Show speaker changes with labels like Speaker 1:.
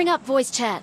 Speaker 1: bring up voice chat.